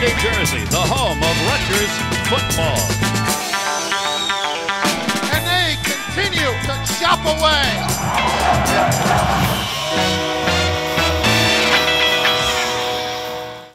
New Jersey, the home of Rutgers football. And they continue to chop away.